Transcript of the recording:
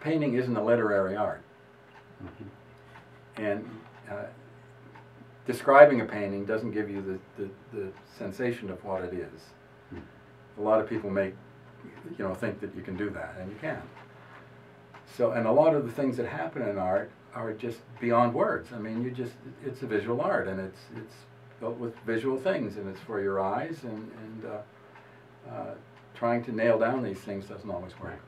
painting isn't a literary art. Mm-hmm. And uh, describing a painting doesn't give you the, the, the sensation of what it is. Hmm. A lot of people make, you know, think that you can do that, and you can. So, and a lot of the things that happen in art are just beyond words. I mean, you just, it's a visual art, and it's, it's built with visual things, and it's for your eyes, and, and uh, uh, trying to nail down these things doesn't always work.